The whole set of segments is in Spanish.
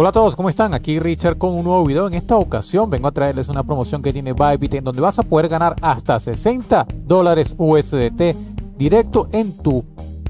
Hola a todos, ¿cómo están? Aquí Richard con un nuevo video. En esta ocasión vengo a traerles una promoción que tiene Bybit en donde vas a poder ganar hasta 60 dólares USDT directo en tu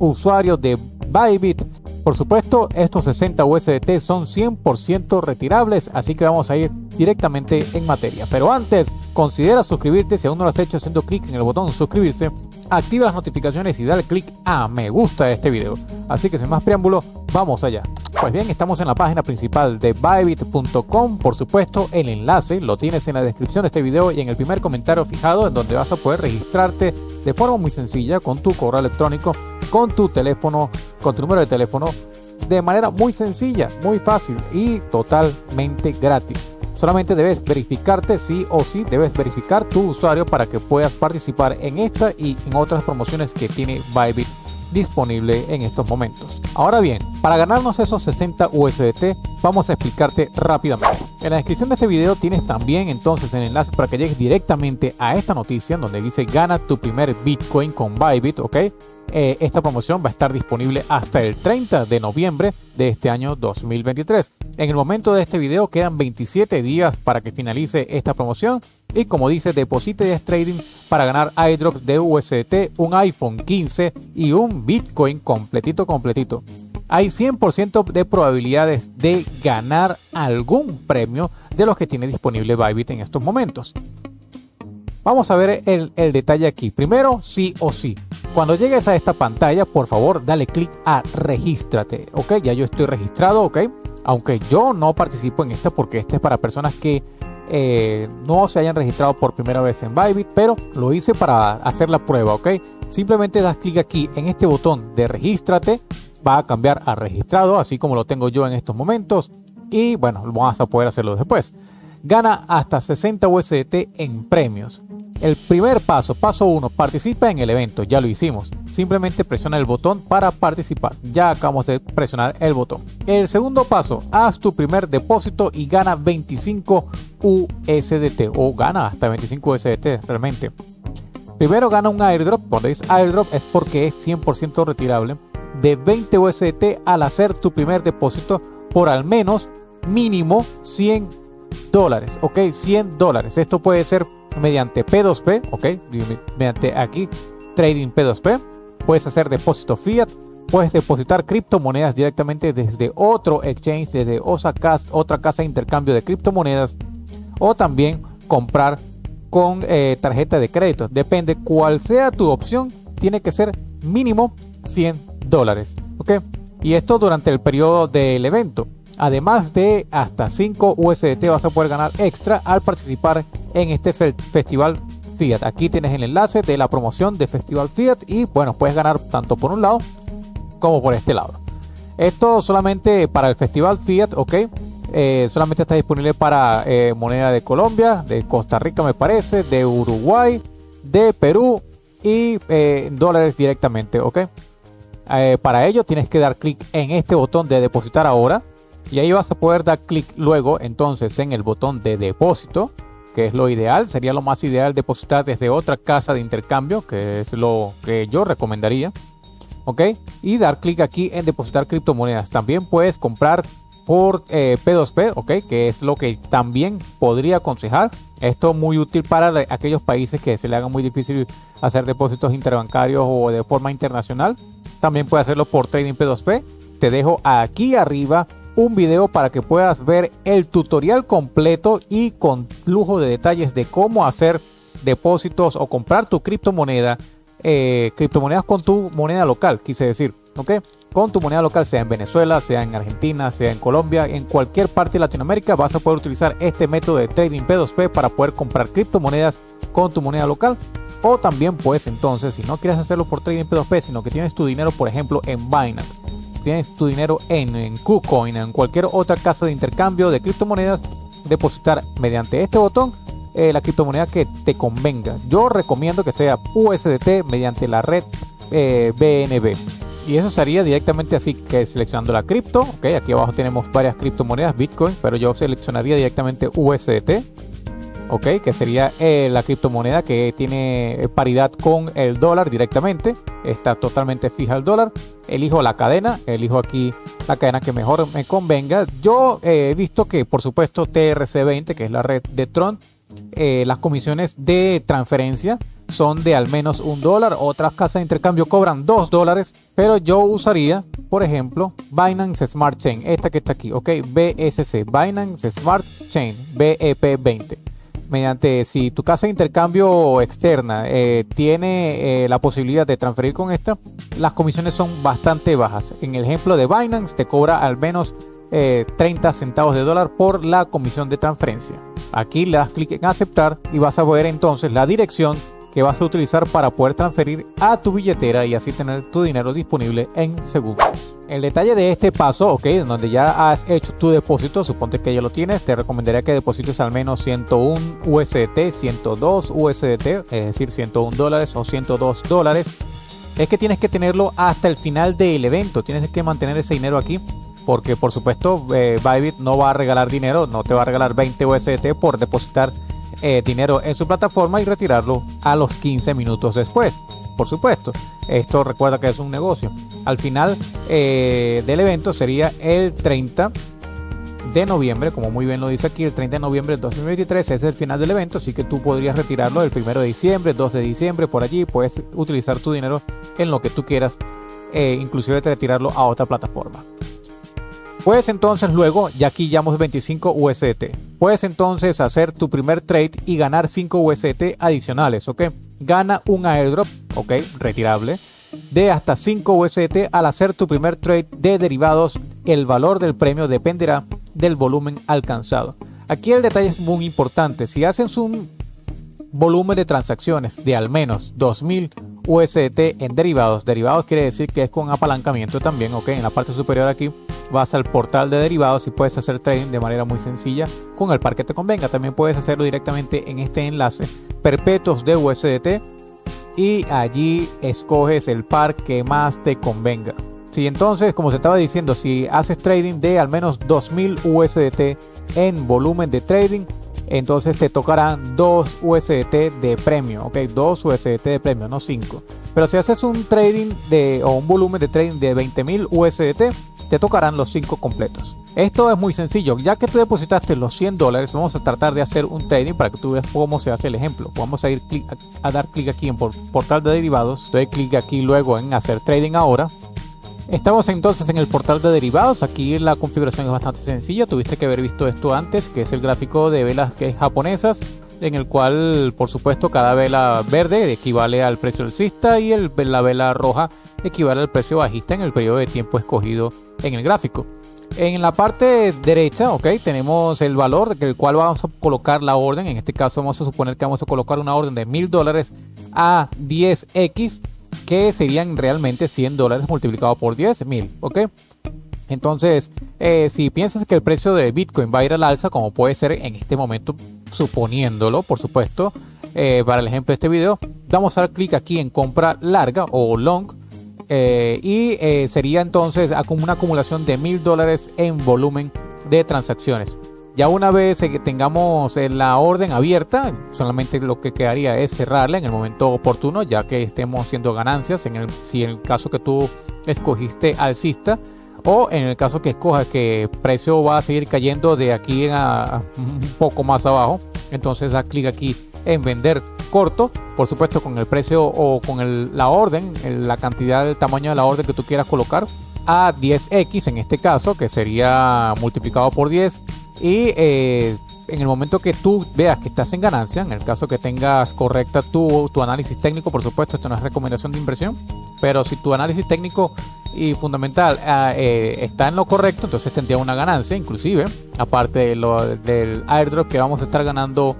usuario de Bybit. Por supuesto, estos 60 USDT son 100% retirables, así que vamos a ir directamente en materia. Pero antes, considera suscribirte si aún no lo has hecho haciendo clic en el botón suscribirse, activa las notificaciones y dale clic a me gusta a este video. Así que sin más preámbulo, vamos allá. Pues bien, estamos en la página principal de Bybit.com. Por supuesto, el enlace lo tienes en la descripción de este video y en el primer comentario fijado en donde vas a poder registrarte de forma muy sencilla con tu correo electrónico, con tu teléfono, con tu número de teléfono, de manera muy sencilla, muy fácil y totalmente gratis. Solamente debes verificarte sí o sí, debes verificar tu usuario para que puedas participar en esta y en otras promociones que tiene Bybit disponible en estos momentos. Ahora bien, para ganarnos esos 60 USDT, vamos a explicarte rápidamente. En la descripción de este video tienes también entonces el enlace para que llegues directamente a esta noticia donde dice gana tu primer Bitcoin con Bybit, ¿ok? Eh, esta promoción va a estar disponible hasta el 30 de noviembre de este año 2023. En el momento de este video quedan 27 días para que finalice esta promoción y como dice deposite de trading para ganar airdrop de USDT, un iPhone 15 y un Bitcoin completito completito. Hay 100% de probabilidades de ganar algún premio de los que tiene disponible Bybit en estos momentos. Vamos a ver el detalle aquí. Primero, sí o sí. Cuando llegues a esta pantalla, por favor, dale clic a regístrate, ¿ok? Ya yo estoy registrado, ¿ok? Aunque yo no participo en esto porque este es para personas que eh, no se hayan registrado por primera vez en Bybit, pero lo hice para hacer la prueba, ¿ok? Simplemente das clic aquí en este botón de regístrate, va a cambiar a registrado, así como lo tengo yo en estos momentos, y bueno, vas a poder hacerlo después. Gana hasta 60 USDT en premios. El primer paso, paso 1, participa en el evento, ya lo hicimos. Simplemente presiona el botón para participar. Ya acabamos de presionar el botón. El segundo paso, haz tu primer depósito y gana 25 USDT o gana hasta 25 USDT realmente. Primero gana un airdrop, cuando dice airdrop es porque es 100% retirable, de 20 USDT al hacer tu primer depósito por al menos mínimo 100 dólares, ok, 100 dólares. Esto puede ser mediante P2P, ok, mediante aquí Trading P2P. Puedes hacer depósito fiat, puedes depositar criptomonedas directamente desde otro exchange, desde otra casa de intercambio de criptomonedas o también comprar con eh, tarjeta de crédito. Depende cuál sea tu opción, tiene que ser mínimo 100 dólares, ok. Y esto durante el periodo del evento. Además de hasta 5 USDT vas a poder ganar extra al participar en este festival Fiat. Aquí tienes el enlace de la promoción de Festival Fiat y bueno, puedes ganar tanto por un lado como por este lado. Esto solamente para el Festival Fiat, ok. Eh, solamente está disponible para eh, moneda de Colombia, de Costa Rica me parece, de Uruguay, de Perú y eh, dólares directamente, ok. para ello tienes que dar clic en este botón de depositar ahora y ahí vas a poder dar clic luego entonces en el botón de depósito, que es lo ideal. Sería lo más ideal depositar desde otra casa de intercambio, que es lo que yo recomendaría. ¿Ok? Y dar clic aquí en depositar criptomonedas. También puedes comprar por P2P, eh, ¿ok? Que es lo que también podría aconsejar. Esto es muy útil para aquellos países que se le haga muy difícil hacer depósitos interbancarios o de forma internacional. También puedes hacerlo por Trading P2P. Te dejo aquí arriba un video para que puedas ver el tutorial completo y con lujo de detalles de cómo hacer depósitos o comprar tu criptomoneda, eh, criptomonedas con tu moneda local, quise decir, ¿ok? Con tu moneda local, sea en Venezuela, sea en Argentina, sea en Colombia, en cualquier parte de Latinoamérica, vas a poder utilizar este método de trading P2P para poder comprar criptomonedas con tu moneda local. O también puedes entonces, si no quieres hacerlo por trading P2P, sino que tienes tu dinero, por ejemplo, en Binance, tienes tu dinero en, en KuCoin, en cualquier otra casa de intercambio de criptomonedas, depositar mediante este botón eh, la criptomoneda que te convenga. Yo recomiendo que sea USDT mediante la red BNB. Eh, y eso sería directamente así que seleccionando la cripto. Ok, aquí abajo tenemos varias criptomonedas, Bitcoin, pero yo seleccionaría directamente USDT. Ok, que sería eh, la criptomoneda que tiene paridad con el dólar directamente, está totalmente fija el dólar. Elijo la cadena, elijo aquí la cadena que mejor me convenga. Yo he visto que, por supuesto, TRC20, que es la red de Tron, eh, las comisiones de transferencia son de al menos un dólar. Otras casas de intercambio cobran dos dólares, pero yo usaría, por ejemplo, Binance Smart Chain, esta que está aquí, ok, BSC, Binance Smart Chain, BEP20. Mediante, si tu casa de intercambio externa eh, tiene eh, la posibilidad de transferir con esta, las comisiones son bastante bajas. En el ejemplo de Binance, te cobra al menos 30 eh, centavos de dólar por la comisión de transferencia. Aquí le das clic en aceptar y vas a ver entonces la dirección que vas a utilizar para poder transferir a tu billetera y así tener tu dinero disponible en segundos. El detalle de este paso, ok, donde ya has hecho tu depósito, suponte que ya lo tienes, te recomendaría que deposites al menos 101 USDT, 102 USDT, es decir, 101 dólares o 102 dólares. Es que tienes que tenerlo hasta el final del evento, tienes que mantener ese dinero aquí porque por supuesto eh, Bybit no va a regalar dinero, no te va a regalar 20 USDT por depositar eh, dinero en su plataforma y retirarlo a los 15 minutos después. Por supuesto, esto recuerda que es un negocio. Al final eh, del evento sería el 30 de noviembre, como muy bien lo dice aquí, el 30 de noviembre de 2023 es el final del evento, así que tú podrías retirarlo el 1 de diciembre, 2 de diciembre, por allí, puedes utilizar tu dinero en lo que tú quieras, inclusive retirarlo a otra plataforma. Puedes entonces luego, ya aquí llamos 25 USDT, puedes entonces hacer tu primer trade y ganar 5 USDT adicionales, ¿ok? Gana un airdrop, ¿ok? Retirable, de hasta 5 USDT al hacer tu primer trade de derivados. El valor del premio dependerá del volumen alcanzado. Aquí el detalle es muy importante. Si haces un volumen de transacciones de al menos 2000 USDT en derivados, derivados quiere decir que es con apalancamiento también, ok, en la parte superior de aquí vas al portal de derivados y puedes hacer trading de manera muy sencilla con el par que te convenga. También puedes hacerlo directamente en este enlace perpetuos de USDT y allí escoges el par que más te convenga. Si entonces, como se estaba diciendo, si haces trading de al menos 2000 USDT en volumen de trading, entonces te tocarán 2 USDT de premio, ok, 2 USDT de premio, no 5. Pero si haces un trading de o un volumen de trading de 20.000 USDT, te tocarán los 5 completos. Esto es muy sencillo, ya que tú depositaste los 100 dólares, vamos a tratar de hacer un trading para que tú veas cómo se hace el ejemplo. Vamos a ir a, dar clic aquí en portal de derivados, doy clic aquí luego en hacer trading ahora. Estamos entonces en el portal de derivados, aquí la configuración es bastante sencilla, tuviste que haber visto esto antes, que es el gráfico de velas japonesas, en el cual por supuesto cada vela verde equivale al precio alcista y el, la vela roja equivale al precio bajista en el periodo de tiempo escogido en el gráfico. En la parte derecha, ok, tenemos el valor del cual vamos a colocar la orden. En este caso vamos a suponer que vamos a colocar una orden de mil dólares a 10x, que serían realmente 100 dólares multiplicado por 10 mil, ok. Entonces, eh, si piensas que el precio de Bitcoin va a ir al alza, como puede ser en este momento, suponiéndolo, por supuesto, eh, para el ejemplo de este video, vamos a dar clic aquí en compra larga o long eh, y sería entonces una acumulación de mil dólares en volumen de transacciones. Ya una vez tengamos la orden abierta, solamente lo que quedaría es cerrarla en el momento oportuno, ya que estemos haciendo ganancias. En el, si en el caso que tú escogiste alcista, o en el caso que escojas que el precio va a seguir cayendo de aquí a un poco más abajo, entonces da clic aquí en vender corto, por supuesto con el precio o con la orden, la cantidad, el tamaño de la orden que tú quieras colocar a 10x en este caso, que sería multiplicado por 10 y eh, en el momento que tú veas que estás en ganancia, en el caso que tengas correcta tu, tu análisis técnico, por supuesto, esto no es recomendación de inversión, pero si tu análisis técnico y fundamental ah, eh, está en lo correcto, entonces tendría una ganancia, inclusive, aparte de lo, del airdrop que vamos a estar ganando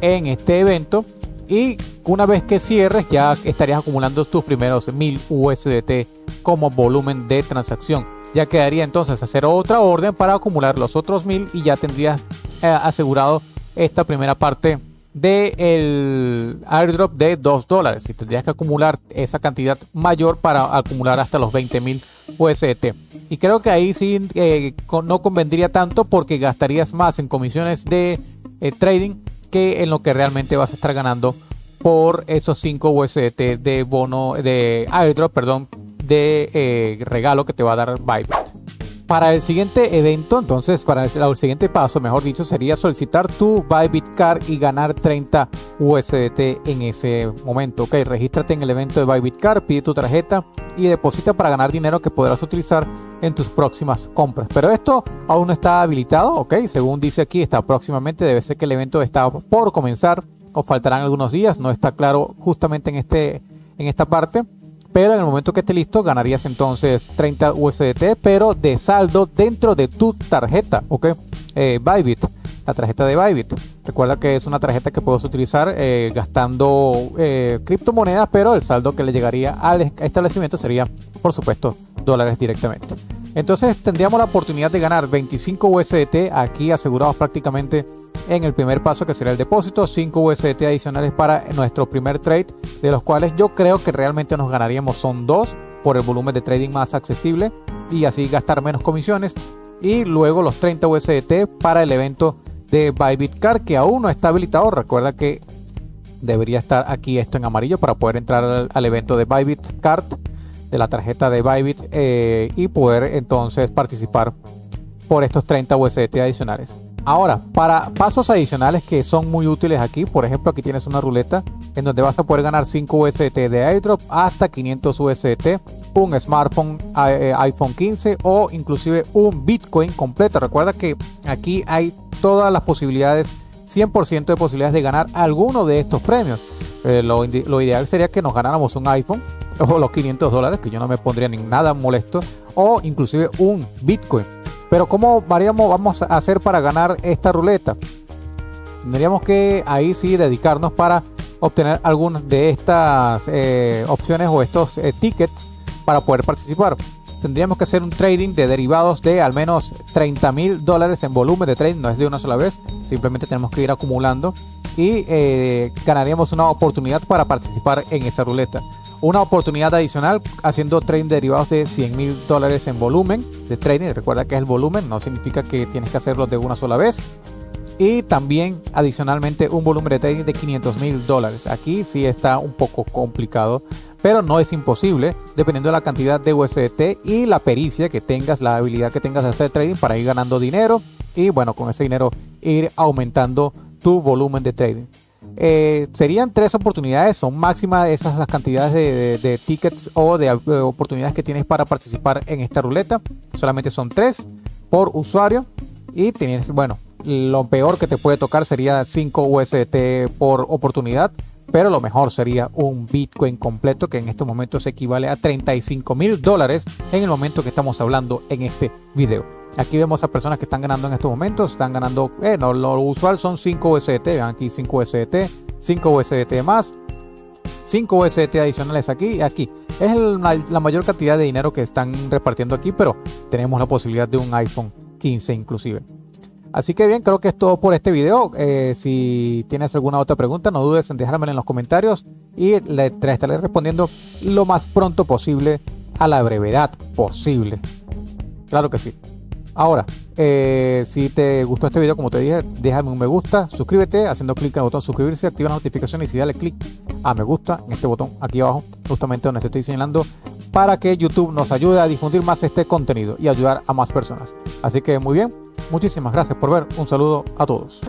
en este evento. Y una vez que cierres, ya estarías acumulando tus primeros 1000 USDT como volumen de transacción. Ya quedaría entonces hacer otra orden para acumular los otros 1000 y ya tendrías eh, asegurado esta primera parte del airdrop de 2 dólares. Y tendrías que acumular esa cantidad mayor para acumular hasta los 20.000 USDT. Y creo que ahí sí eh, no convendría tanto porque gastarías más en comisiones de eh, trading que en lo que realmente vas a estar ganando por esos 5 USDT de bono de airdrop, perdón, de eh, regalo que te va a dar Bybit. Para el siguiente evento, entonces, para el, siguiente paso, mejor dicho, sería solicitar tu Bybit Card y ganar 30 USDT en ese momento. Ok, regístrate en el evento de Bybit Card, pide tu tarjeta y deposita para ganar dinero que podrás utilizar en tus próximas compras. Pero esto aún no está habilitado, ok, según dice aquí, está próximamente, debe ser que el evento está por comenzar o faltarán algunos días, no está claro justamente en, este, en esta parte pero en el momento que esté listo ganarías entonces 30 USDT, pero de saldo dentro de tu tarjeta, ¿ok? Eh, Bybit, la tarjeta de Bybit. Recuerda que es una tarjeta que puedes utilizar eh, gastando eh, criptomonedas, pero el saldo que le llegaría al establecimiento sería, por supuesto, dólares directamente. Entonces tendríamos la oportunidad de ganar 25 USDT aquí asegurados prácticamente en el primer paso que sería el depósito, 5 USDT adicionales para nuestro primer trade, de los cuales yo creo que realmente nos ganaríamos son 2 por el volumen de trading más accesible y así gastar menos comisiones y luego los 30 USDT para el evento de Bybit Card que aún no está habilitado, recuerda que debería estar aquí esto en amarillo para poder entrar al, al evento de Bybit Card de la tarjeta de Bybit eh, y poder entonces participar por estos 30 USDT adicionales. Ahora, para pasos adicionales que son muy útiles aquí, por ejemplo, aquí tienes una ruleta en donde vas a poder ganar 5 USDT de airdrop hasta 500 USDT, un smartphone eh, iPhone 15 o inclusive un Bitcoin completo. Recuerda que aquí hay todas las posibilidades, 100% de posibilidades de ganar alguno de estos premios. Eh, lo, lo ideal sería que nos ganáramos un iPhone o los 500 dólares, que yo no me pondría ni nada molesto, o inclusive un Bitcoin. Pero ¿cómo variamos, vamos a hacer para ganar esta ruleta? Tendríamos que ahí sí dedicarnos para obtener algunas de estas eh, opciones o estos eh, tickets para poder participar. Tendríamos que hacer un trading de derivados de al menos 30 mil dólares en volumen de trading, no es de una sola vez, simplemente tenemos que ir acumulando y eh, ganaríamos una oportunidad para participar en esa ruleta una oportunidad adicional haciendo trading derivados de 100 mil dólares en volumen de trading. Recuerda que es el volumen, no significa que tienes que hacerlo de una sola vez. Y también adicionalmente un volumen de trading de 500 mil dólares. Aquí sí está un poco complicado, pero no es imposible dependiendo de la cantidad de USDT y la pericia que tengas, la habilidad que tengas de hacer trading para ir ganando dinero y bueno, con ese dinero ir aumentando tu volumen de trading. Eh, serían tres oportunidades, son máximas esas las cantidades de, tickets o de, oportunidades que tienes para participar en esta ruleta. Solamente son tres por usuario y tienes, bueno, lo peor que te puede tocar sería 5 USDT por oportunidad, pero lo mejor sería un Bitcoin completo que en estos momentos equivale a 35 mil dólares en el momento que estamos hablando en este video. Aquí vemos a personas que están ganando en estos momentos, están ganando, eh, lo usual son 5 USDT, vean aquí 5 USDT, 5 USDT más, 5 USDT adicionales aquí y aquí. Es la mayor cantidad de dinero que están repartiendo aquí, pero tenemos la posibilidad de un iPhone 15 inclusive. Así que bien, creo que es todo por este video. Eh, si tienes alguna otra pregunta, no dudes en dejármela en los comentarios y le estaré respondiendo lo más pronto posible a la brevedad posible. Claro que sí. Ahora, eh, si te gustó este video, como te dije, déjame un me gusta, suscríbete haciendo clic en el botón suscribirse, activa las notificaciones y dale clic a me gusta en este botón aquí abajo, justamente donde te estoy señalando para que YouTube nos ayude a difundir más este contenido y ayudar a más personas. Así que muy bien, muchísimas gracias por ver. Un saludo a todos.